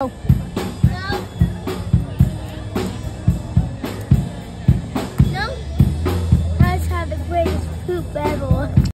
No. No. Let's have the greatest poop ever.